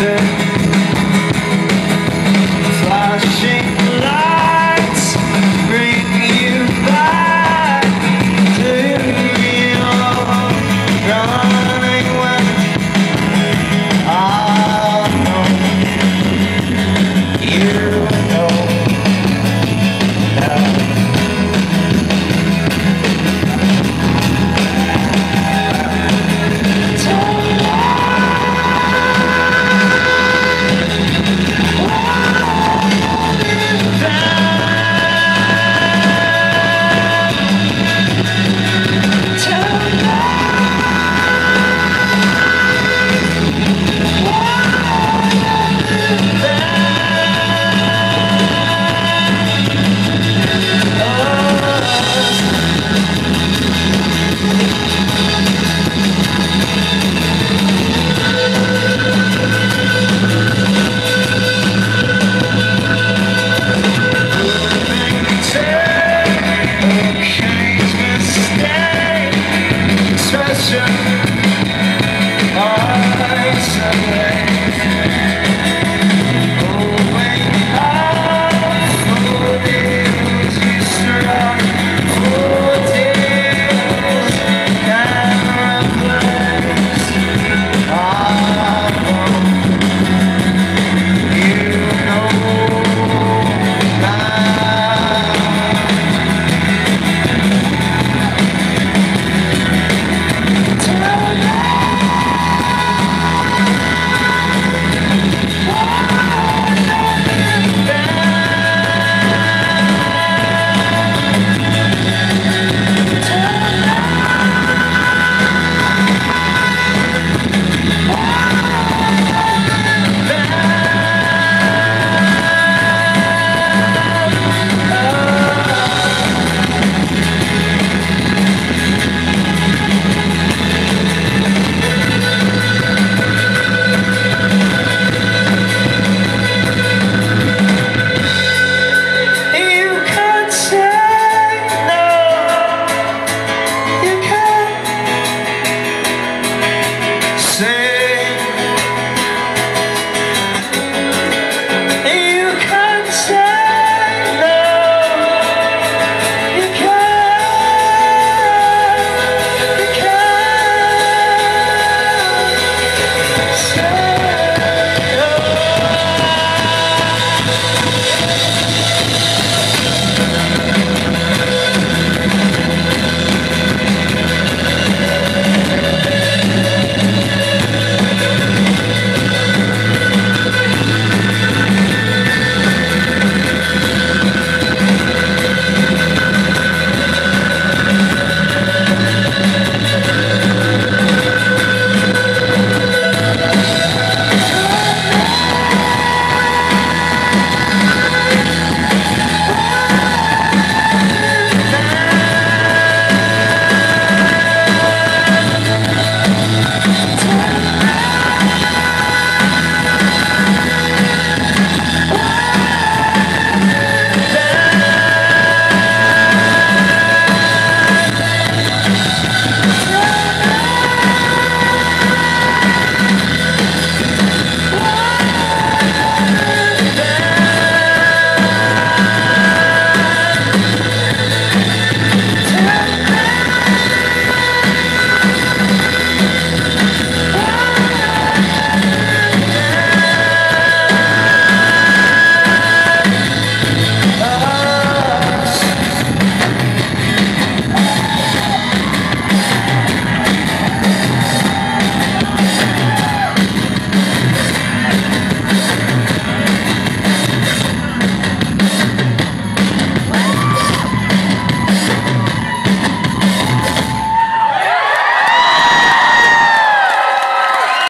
turn